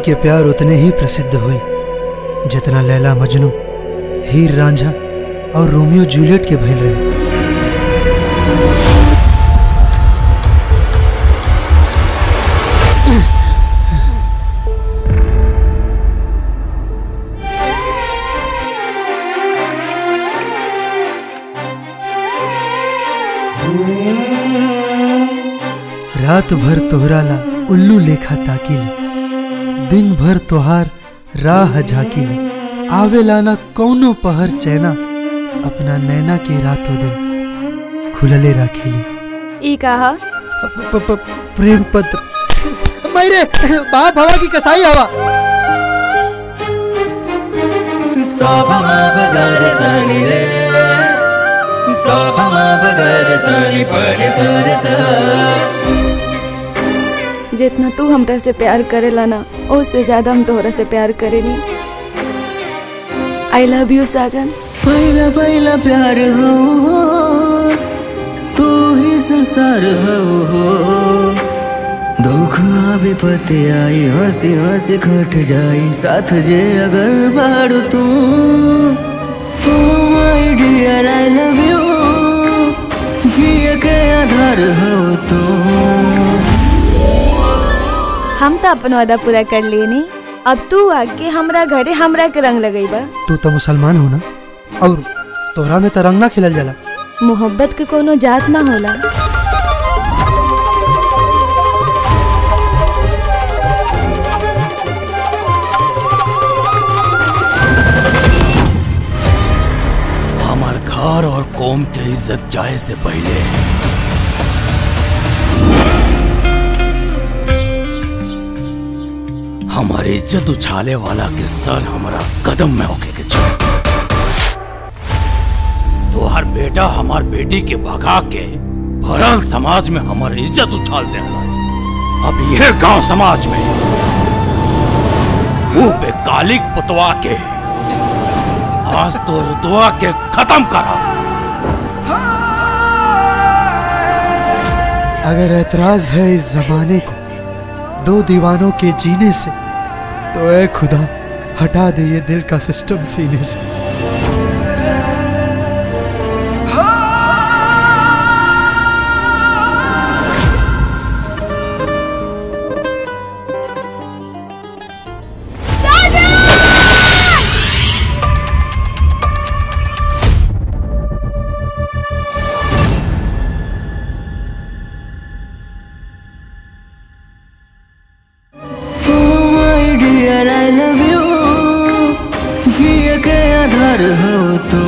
प्यार उतने ही प्रसिद्ध हुए, जितना लैला मजनू, हीर रांझा और रोमियो जूलियट के भइल रहे। रात भर तोहराला उल्लू लेखा ताकीले। दिन भर तोहार राह झाकीले आवेला ना कौनो पहर चैना अपना नैना के रातों दिन खुलले राखीले ई कहा? प- प- प- प्रेम पत्र मेरे बाप हवा की कसाई हवा। जितना तू हमरा से प्यार करेला ना उससे ज़्यादा हम तोहरा से प्यार करेनी आई लव यू साजन। पहला पहला प्यार हो, तू ही संसार हो। दुख आवे पते आई, हँसी हँसी खट जाई। साथ जे अगर बाड़ू तू my dear I love you जिए के आधार हो तू। हम तो अपन वादा पूरा कर लेनी अब तू आके हमरा घरे हमरा के रंग लगेबा तू तो मुसलमान हो ना? और तोहरा में तो रंग ना खिलल जाला। मोहब्बत के कोनो जात ना होला। हमार घर और कौम के इज़्ज़त जाए से पहले। हमारी इज़्ज़त उछाले वाला के सर हमारा कदम में होके के चाहिए तो हर बेटा हमार बेटी के भगा के भरल समाज में हमारी इज़्ज़त उछाल दे अब यह गाँव समाज में मुँह पे कालिक पुतवा के आज तो रुतवा के खत्म करा। अगर ऐतराज है इस जमाने को, दो दीवानों के जीने से तो ए खुदा हटा दे ये दिल का सिस्टम सीने से। हो तू